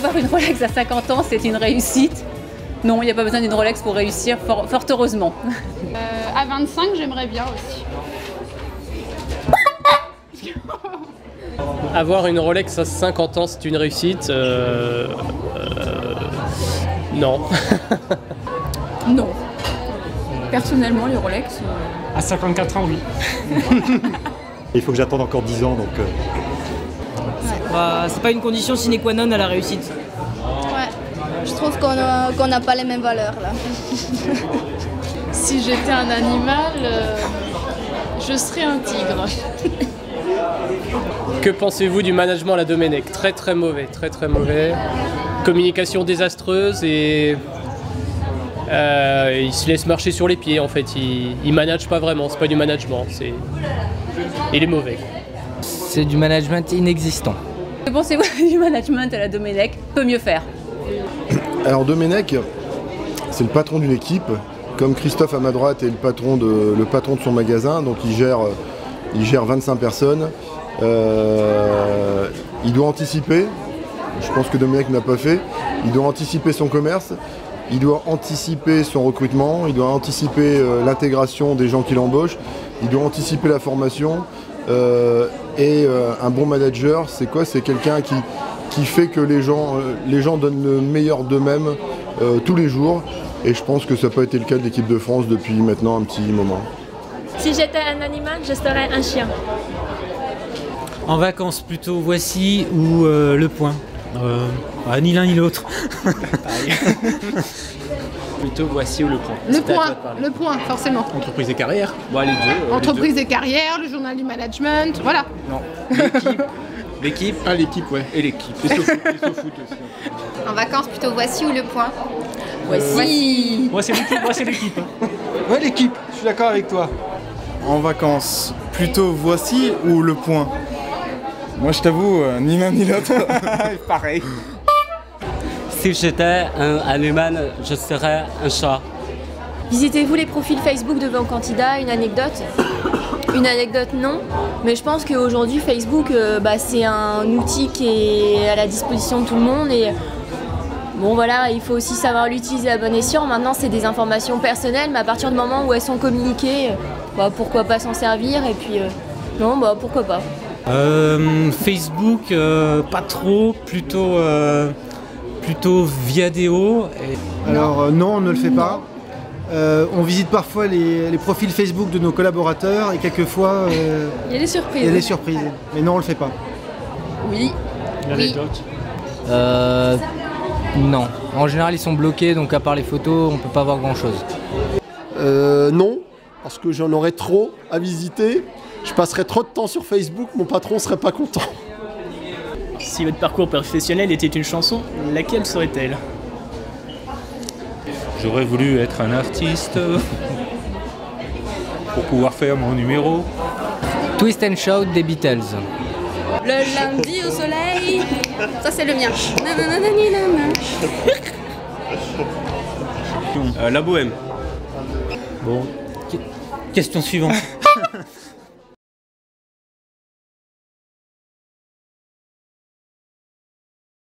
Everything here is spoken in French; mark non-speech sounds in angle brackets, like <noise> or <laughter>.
avoir une Rolex à 50 ans, c'est une réussite. Non, il n'y a pas besoin d'une Rolex pour réussir, fort, fort heureusement. Euh, à 25, j'aimerais bien aussi. Avoir une Rolex à 50 ans, c'est une réussite. Euh, euh, non. <laughs> Non. Personnellement, les Rolex. euh, À 54 ans, oui. <laughs> Il faut que j'attende encore 10 ans, donc c'est pas une condition sine qua non à la réussite. Ouais. Je trouve qu'on a- qu'on n'a pas les mêmes valeurs là. <laughs> Si j'étais un animal, euh, je serais un tigre. <laughs> Que pensez-vous du management à la Domenech? Très très mauvais, très très mauvais. Communication désastreuse et euh, il se laisse marcher sur les pieds en fait. Il, il manage pas vraiment, c'est pas du management, c'est il est mauvais. C'est du management inexistant. Que pensez-vous <laughs> du management à la Domenech Peut mieux faire. Alors Domenech, c'est le patron d'une équipe, comme Christophe à ma droite est le patron de, le patron de son magasin, donc il gère, il gère 25 personnes. Euh, il doit anticiper, je pense que Domenech n'a pas fait, il doit anticiper son commerce, il doit anticiper son recrutement, il doit anticiper euh, l'intégration des gens qu'il embauche, il doit anticiper la formation. Euh, et euh, un bon manager, c'est quoi? C'est quelqu'un qui, qui fait que les gens, euh, les gens donnent le meilleur d'eux-mêmes euh, tous les jours. Et je pense que ça n'a pas été le cas de l'équipe de France depuis maintenant un petit moment. Si j'étais un animal, je serais un chien. En vacances plutôt voici ou euh, le point. Euh, ah, ni l'un ni l'autre. <laughs> Plutôt voici ou le point. Le point, le point, forcément. Entreprise et carrière. Bon, les deux. Entreprise et carrière, le journal du management, voilà. Non. L'équipe. <laughs> L'équipe. Ah, l'équipe, ouais. Et l'équipe. Et et aussi. En vacances, plutôt voici ou le point Voici. Moi c'est l'équipe, moi c'est l'équipe. Ouais, l'équipe. Je suis d'accord avec toi. En vacances, plutôt voici ou le point Moi je t'avoue, euh, ni l'un ni l'autre. <laughs> Pareil. Si j'étais un animal, je serais un chat. Visitez-vous les profils Facebook de vos candidats Une anecdote? Une anecdote, non. Mais je pense qu'aujourd'hui, Facebook, euh, bah, c'est un outil qui est à la disposition de tout le monde. Et bon, voilà, il faut aussi savoir l'utiliser à bon escient. Maintenant, c'est des informations personnelles, mais à partir du moment où elles sont communiquées, bah, pourquoi pas s'en servir Et puis, euh, non, bah, pourquoi pas. Euh, Facebook, euh, pas trop, plutôt, euh, plutôt vidéo. Et... Alors euh, non, on ne le fait pas. Euh, on visite parfois les, les profils Facebook de nos collaborateurs et quelquefois euh, Il y a des il y a surprises. des surprises. Mais non, on ne le fait pas. Oui. L'anecdote. Euh, non. En général, ils sont bloqués, donc à part les photos, on peut pas voir grand chose. Euh, non, parce que j'en aurais trop à visiter. Je passerais trop de temps sur Facebook, mon patron serait pas content. Si votre parcours professionnel était une chanson, laquelle serait-elle? J'aurais voulu être un artiste pour pouvoir faire mon numéro. Twist and Shout des Beatles. Le lundi au soleil. Ça, c'est le mien. Euh, la bohème. Bon. Question suivante. <laughs>